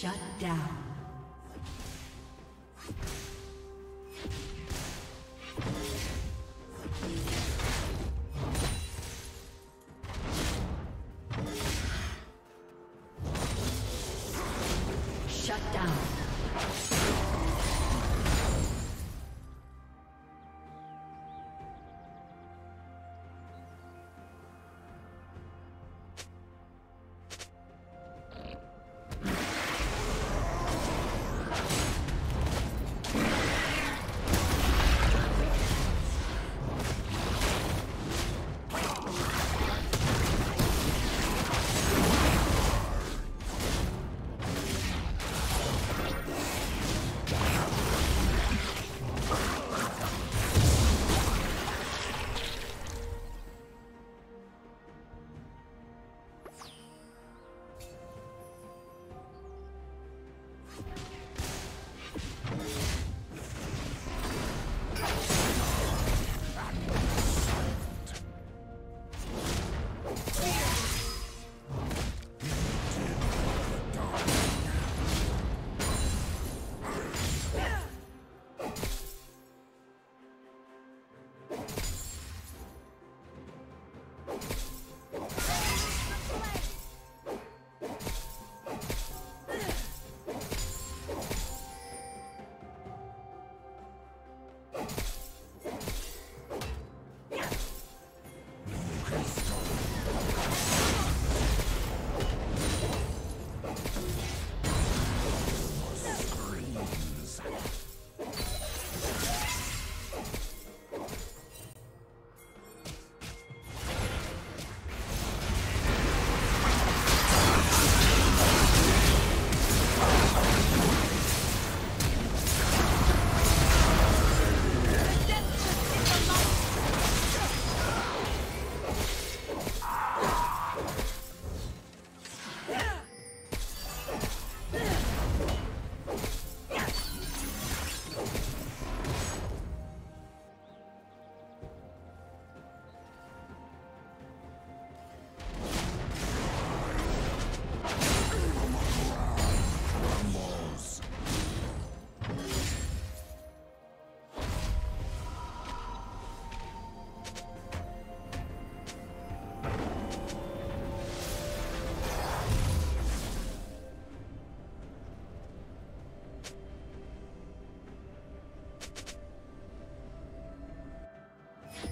Shut down.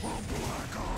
for Black Ops!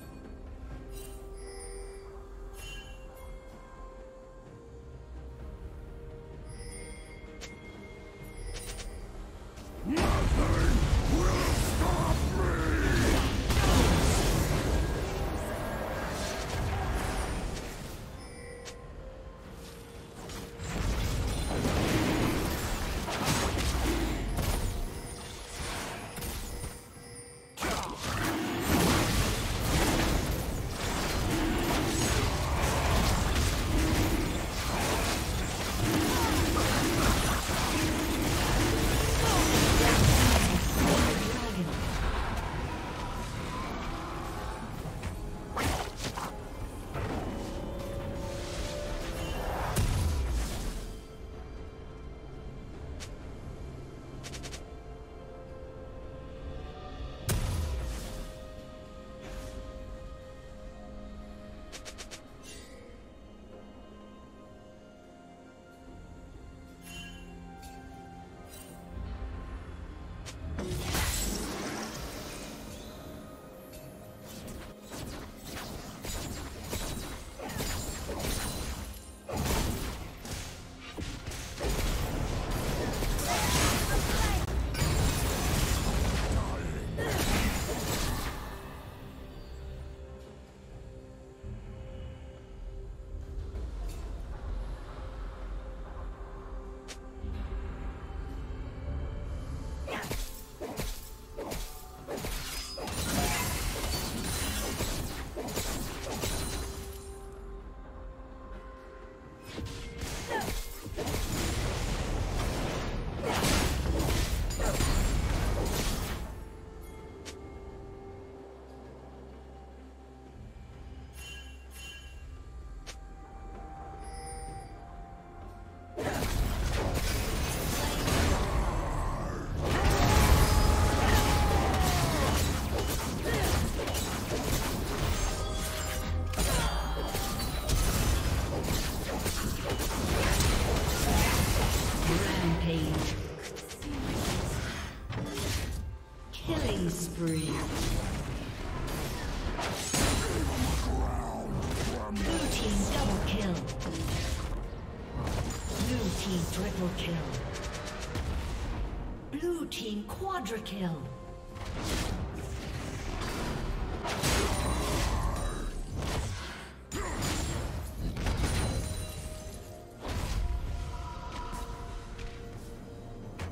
Quadra kill.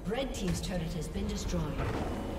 Red Team's turret has been destroyed. destroyed.